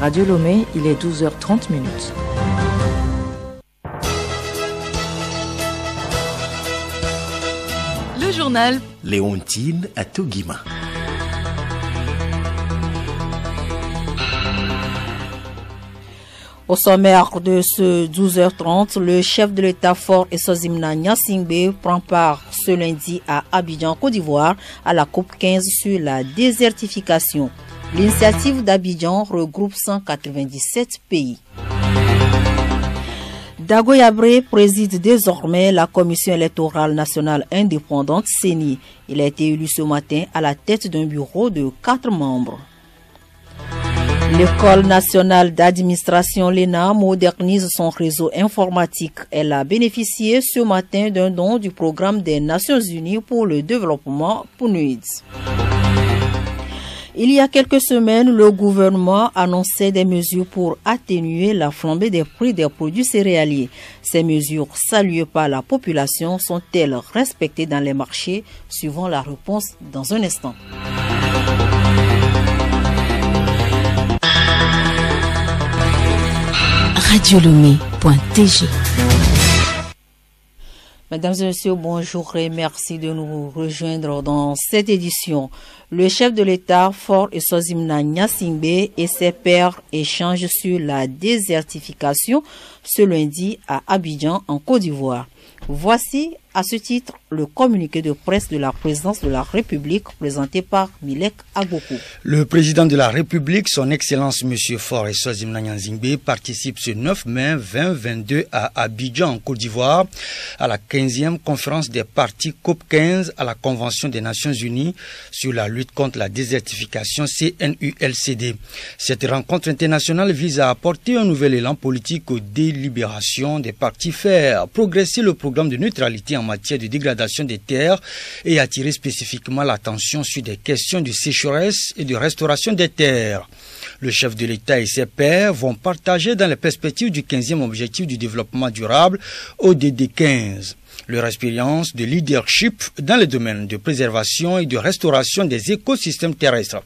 Radio Lomé, il est 12h30 minutes. Le journal Léontine à. Au sommaire de ce 12h30, le chef de l'État fort Esozimna Nyasingbe prend part ce lundi à Abidjan, Côte d'Ivoire, à la COP 15 sur la désertification. L'initiative d'Abidjan regroupe 197 pays. Dago Yabré préside désormais la Commission électorale nationale indépendante CENI. Il a été élu ce matin à la tête d'un bureau de quatre membres. L'école nationale d'administration l'ENA modernise son réseau informatique. Elle a bénéficié ce matin d'un don du programme des Nations Unies pour le développement PNUIDS. Il y a quelques semaines, le gouvernement annonçait des mesures pour atténuer la flambée des prix des produits céréaliers. Ces mesures saluées par la population sont-elles respectées dans les marchés? Suivant la réponse dans un instant. Mesdames et messieurs, bonjour et merci de nous rejoindre dans cette édition. Le chef de l'État, Fort et Sozimna Nyasingbe et ses pairs échangent sur la désertification ce lundi à Abidjan, en Côte d'Ivoire. Voici à ce titre le communiqué de presse de la présidence de la République présenté par Milek Agoko. Le président de la République, son Excellence M. Faure Swazim Nyanzingbe, participe ce 9 mai 2022 à Abidjan, en Côte d'Ivoire, à la 15e conférence des partis COP 15 à la Convention des Nations Unies sur la lutte contre la désertification CNULCD. Cette rencontre internationale vise à apporter un nouvel élan politique aux délibérations des partis, faire progresser le programme de neutralité en matière de dégradation des terres et attirer spécifiquement l'attention sur des questions de sécheresse et de restauration des terres. Le chef de l'État et ses pairs vont partager dans les perspectives du 15e objectif du développement durable ODD 15 leur expérience de leadership dans les domaines de préservation et de restauration des écosystèmes terrestres.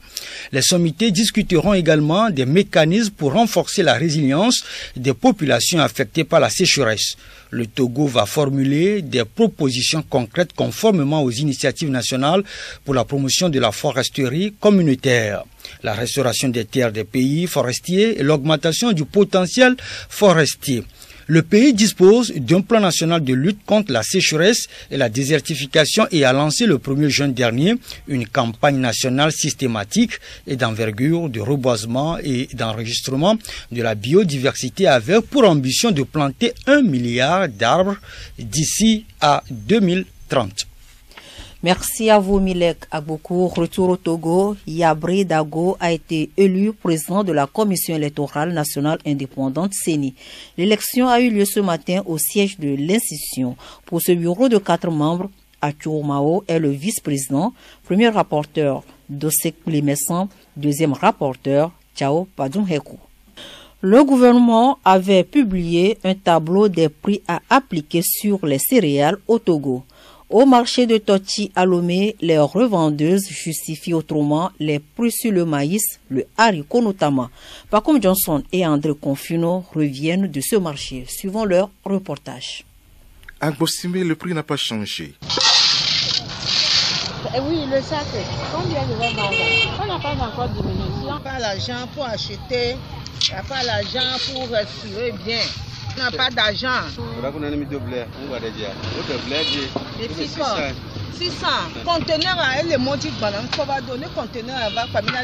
Les sommités discuteront également des mécanismes pour renforcer la résilience des populations affectées par la sécheresse. Le Togo va formuler des propositions concrètes conformément aux initiatives nationales pour la promotion de la foresterie communautaire la restauration des terres des pays forestiers et l'augmentation du potentiel forestier. Le pays dispose d'un plan national de lutte contre la sécheresse et la désertification et a lancé le 1er juin dernier une campagne nationale systématique et d'envergure de reboisement et d'enregistrement de la biodiversité avec pour ambition de planter un milliard d'arbres d'ici à 2030. Merci à vous, Milek Aboukou. Retour au Togo, Yabri Dago a été élu président de la Commission électorale nationale indépendante CENI. L'élection a eu lieu ce matin au siège de l'institution. Pour ce bureau de quatre membres, Achour Mao est le vice-président, premier rapporteur Dosek Limessan, deuxième rapporteur Chao Padumhekou. Le gouvernement avait publié un tableau des prix à appliquer sur les céréales au Togo. Au marché de Tochi à Lomé, les revendeuses justifient autrement les prix sur le maïs, le haricot notamment. Pacom Johnson et André Confino reviennent de ce marché, suivant leur reportage. À Gossimé, le prix n'a pas changé. Eh oui, le sac, combien de vendre On n'a pas encore diminué. On n'a pas l'argent pour acheter, il n'y a pas l'argent pour respirer bien. On n'a pas d'argent. Et puis quoi 600. Conteneur à elle, le conteneur va na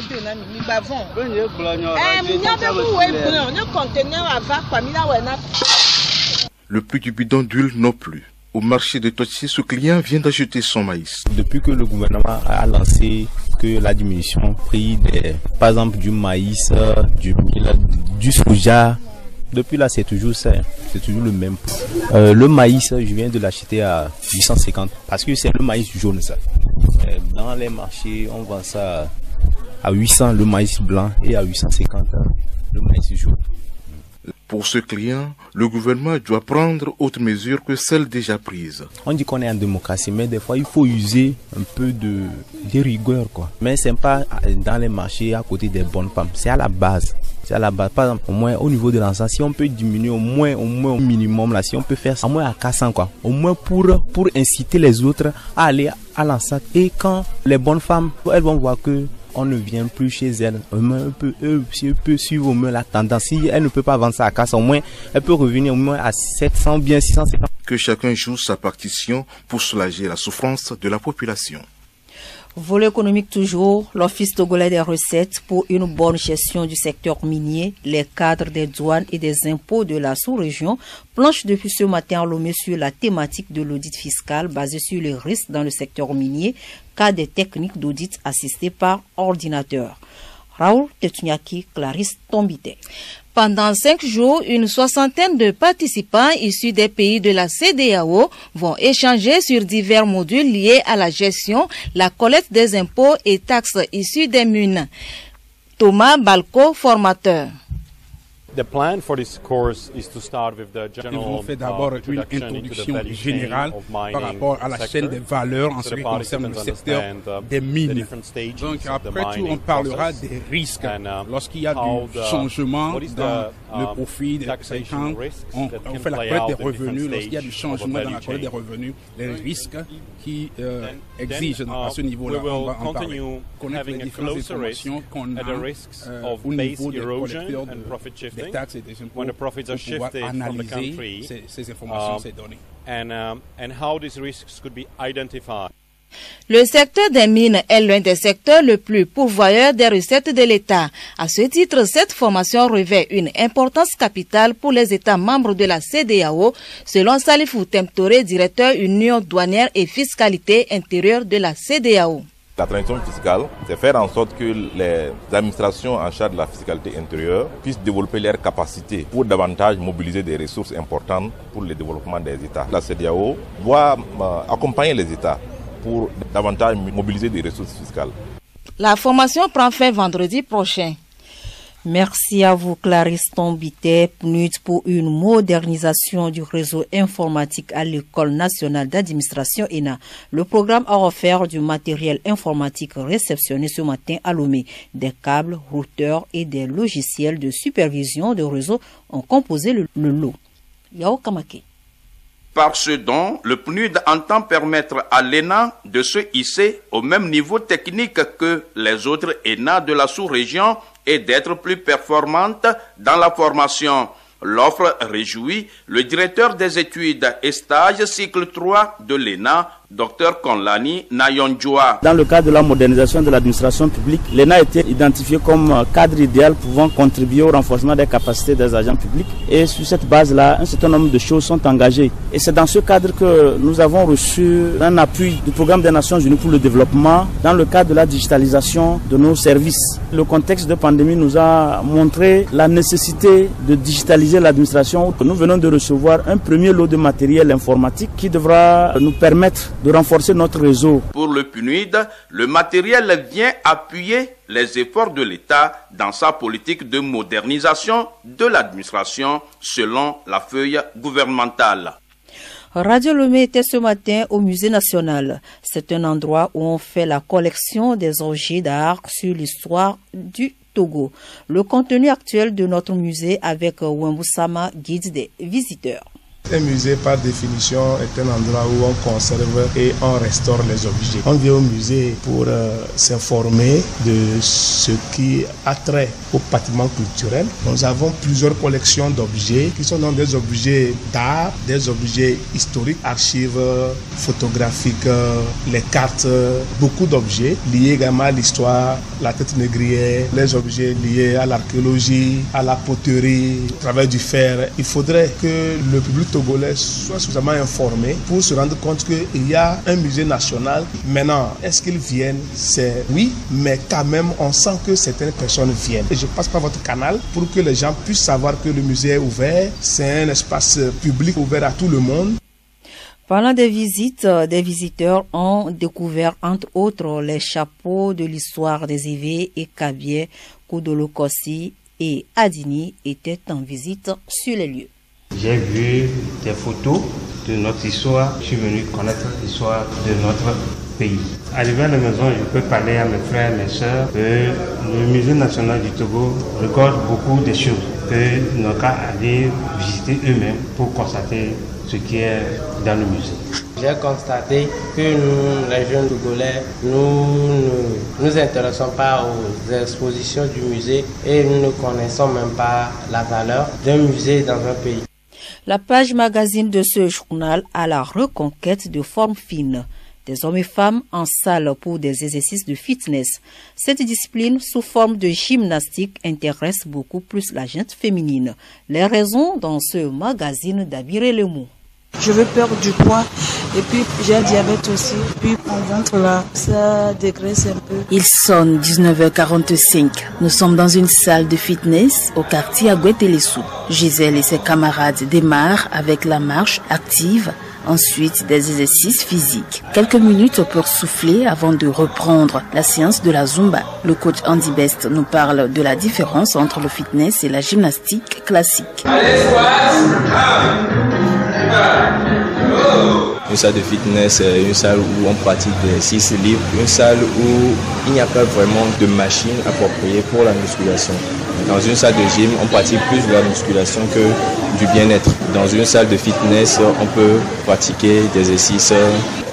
mi ne conteneur va na. Prix du bidon d'huile non plus. Au marché de Tochi, ce client vient d'acheter son maïs. Depuis que le gouvernement a lancé que la diminution prix des, par exemple, du maïs, du mil, du soja, depuis là, c'est toujours ça. C'est toujours le même. Euh, le maïs, je viens de l'acheter à 850 parce que c'est le maïs jaune, ça. Euh, dans les marchés, on vend ça à 800 le maïs blanc et à 850 le maïs jaune. Pour ce client, le gouvernement doit prendre autre mesure que celles déjà prises. On dit qu'on est en démocratie, mais des fois il faut user un peu de, rigueur. Quoi. Mais c'est pas dans les marchés à côté des bonnes femmes, c'est à la base. C'est à la base. Par exemple, au moins au niveau de l'encens, si on peut diminuer au moins au moins au minimum là, si on peut faire ça, au moins à 400 quoi, au moins pour pour inciter les autres à aller à l'enceinte. Et quand les bonnes femmes, elles vont voir que on ne vient plus chez elles. Un peu, eux, si eux peuvent suivre au moins la tendance, si elle ne peut pas avancer à 400, au moins, elle peut revenir au moins à 700, bien 650. Que chacun joue sa partition pour soulager la souffrance de la population. Volet économique toujours, l'Office togolais des recettes pour une bonne gestion du secteur minier, les cadres des douanes et des impôts de la sous-région planchent depuis ce matin à Lomé sur la thématique de l'audit fiscal basé sur les risques dans le secteur minier, cas des techniques d'audit assistées par ordinateur. Pendant cinq jours, une soixantaine de participants issus des pays de la CDAO vont échanger sur divers modules liés à la gestion, la collecte des impôts et taxes issus des mines. Thomas Balco, formateur. Ils vont faire d'abord une introduction générale par rapport à la chaîne des valeurs en ce qui concerne le secteur des mines. Donc après tout, on parlera des risques. Lorsqu'il y a du changement dans le profit des quand on, on, fait la collecte des revenus, lorsqu'il y a du changement dans la collecte des revenus, les risques qui euh, exigent à ce niveau-là, on va en parler. Connaître les différentes informations qu'on a euh, au niveau des collecteurs de, des taxes et des impôts pour pouvoir analyser ces, ces informations, ces données. And, um, and how these risks could be identified. Le secteur des mines est l'un des secteurs le plus pourvoyeur des recettes de l'État. À ce titre, cette formation revêt une importance capitale pour les États membres de la CDAO, selon Salifou Temtore, directeur Union douanière et fiscalité intérieure de la CDAO. La transition fiscale, c'est faire en sorte que les administrations en charge de la fiscalité intérieure puissent développer leurs capacités pour davantage mobiliser des ressources importantes pour le développement des États. La CDAO doit euh, accompagner les États pour davantage mobiliser des ressources fiscales. La formation prend fin vendredi prochain. Merci à vous, Clarisse Tombité, pour une modernisation du réseau informatique à l'École nationale d'administration ENA. Le programme a offert du matériel informatique réceptionné ce matin à Lomé. Des câbles, routeurs et des logiciels de supervision de réseau ont composé le, le lot. Yao Kamake. Par ce don, le PNUD entend permettre à l'ENA de se hisser au même niveau technique que les autres ENA de la sous-région et d'être plus performante dans la formation. L'offre réjouit le directeur des études et stages cycle 3 de l'ENA, Dr Konlani Nayonjoa. Dans le cadre de la modernisation de l'administration publique, l'ENA a été identifié comme cadre idéal pouvant contribuer au renforcement des capacités des agents publics. Et sur cette base-là, un certain nombre de choses sont engagées. Et c'est dans ce cadre que nous avons reçu un appui du programme des Nations Unies pour le développement dans le cadre de la digitalisation de nos services. Le contexte de pandémie nous a montré la nécessité de digitaliser l'administration. Nous venons de recevoir un premier lot de matériel informatique qui devra nous permettre de renforcer notre réseau. Pour le PNUD, le matériel vient appuyer les efforts de l'État dans sa politique de modernisation de l'administration selon la feuille gouvernementale. Radio Lomé était ce matin au Musée national. C'est un endroit où on fait la collection des objets d'art sur l'histoire du Togo. Le contenu actuel de notre musée avec Wembusama guide des visiteurs. Un musée, par définition, est un endroit où on conserve et on restaure les objets. On vient au musée pour euh, s'informer de ce qui a trait au patrimoine culturel. Nous avons plusieurs collections d'objets qui sont dans des objets d'art, des objets historiques, archives photographiques, les cartes, beaucoup d'objets liés également à l'histoire, la tête négrière, les objets liés à l'archéologie, à la poterie, au travail du fer. Il faudrait que le public togolais soit suffisamment informé pour se rendre compte qu'il y a un musée national. Maintenant, est-ce qu'ils viennent? C'est oui, mais quand même, on sent que certaines personnes viennent. Et je passe par votre canal pour que les gens puissent savoir que le musée est ouvert. C'est un espace public ouvert à tout le monde. Pendant des visites, des visiteurs ont découvert entre autres les chapeaux de l'histoire des Ivés et Kabier, Koudolokossi et Adini étaient en visite sur les lieux. J'ai vu des photos de notre histoire. Je suis venu connaître l'histoire de notre pays. Arrivé à la maison, je peux parler à mes frères, mes soeurs que le musée national du Togo recorde beaucoup de choses que nos cas aller visiter eux-mêmes pour constater ce qui est dans le musée. J'ai constaté que nous, les jeunes Togolais, nous ne nous intéressons pas aux expositions du musée et nous ne connaissons même pas la valeur d'un musée dans un pays. La page magazine de ce journal a la reconquête de formes fines des hommes et femmes en salle pour des exercices de fitness. Cette discipline sous forme de gymnastique intéresse beaucoup plus la gente féminine. Les raisons dans ce magazine d'Abiré Lemou. Je veux perdre du poids et puis j'ai un diabète aussi. Puis mon ventre là, ça dégraisse un peu. Il sonne 19h45. Nous sommes dans une salle de fitness au quartier Agouet-Télessou. Gisèle et ses camarades démarrent avec la marche active Ensuite, des exercices physiques. Quelques minutes pour souffler avant de reprendre la séance de la Zumba. Le coach Andy Best nous parle de la différence entre le fitness et la gymnastique classique. Une salle de fitness, une salle où on pratique des exercices libres, une salle où il n'y a pas vraiment de machine appropriée pour la musculation. Dans une salle de gym, on pratique plus de la musculation que du bien-être. Dans une salle de fitness, on peut pratiquer des exercices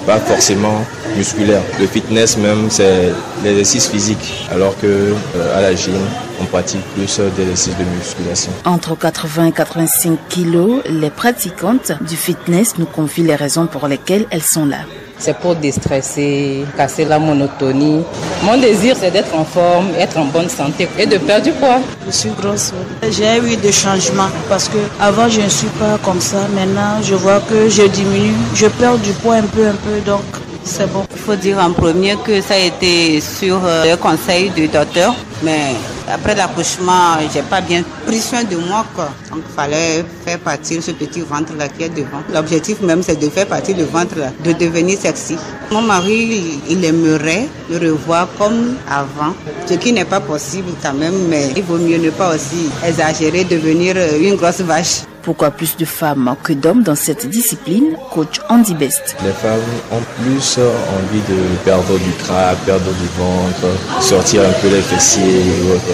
pas forcément musculaires. Le fitness même, c'est l'exercice physique, alors que euh, à la gym, on pratique plus d'exercices de musculation. Entre 80 et 85 kilos, les pratiquantes du fitness nous confient les raisons pour lesquelles elles sont là. C'est pour déstresser, casser la monotonie. Mon désir, c'est d'être en forme, être en bonne santé et de perdre du poids. Je suis grosse. J'ai eu des changements parce que avant je ne suis pas comme ça. Maintenant, je vois que je diminue, je perds du poids un peu, un peu. Donc, c'est bon. Il faut dire en premier que ça a été sur euh, le conseil du docteur, mais après l'accouchement, j'ai pas bien pris soin de moi quoi. Donc il fallait faire partir ce petit ventre là qui est devant. L'objectif même c'est de faire partir le ventre là, de devenir sexy. Mon mari, il aimerait me revoir comme avant, ce qui n'est pas possible quand même, mais il vaut mieux ne pas aussi exagérer, devenir euh, une grosse vache. Pourquoi plus de femmes que d'hommes dans cette discipline Coach Andy Best. Les femmes ont plus envie de perdre du gras, perdre du ventre, sortir un peu les fessiers.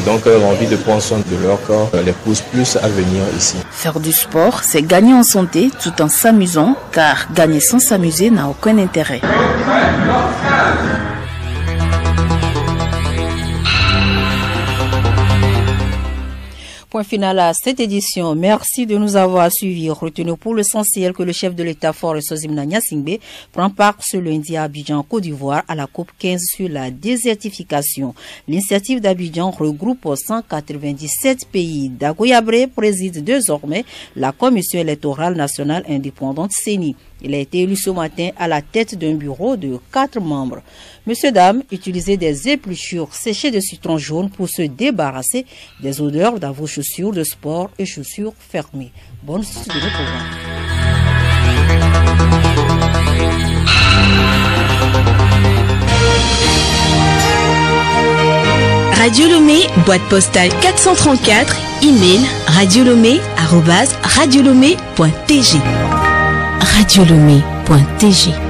Donc elles ont envie de prendre soin de leur corps, les pousse plus à venir ici. Faire du sport, c'est gagner en santé tout en s'amusant, car gagner sans s'amuser n'a aucun intérêt. Point final à cette édition. Merci de nous avoir suivis. Retenez pour l'essentiel que le chef de l'État fort Sozimna Singbe prend part ce lundi à Abidjan, Côte d'Ivoire, à la COP 15 sur la désertification. L'initiative d'Abidjan regroupe 197 pays. Dagoyabré préside désormais la Commission électorale nationale indépendante CENI. Il a été élu ce matin à la tête d'un bureau de quatre membres. Monsieur, dame, utilisez des épluchures séchées de citron jaune pour se débarrasser des odeurs dans vos chaussures de sport et chaussures fermées. Bonne suite de. Radio Lomé, boîte postale 434, email radiolomé.tg. radiolomé.tg.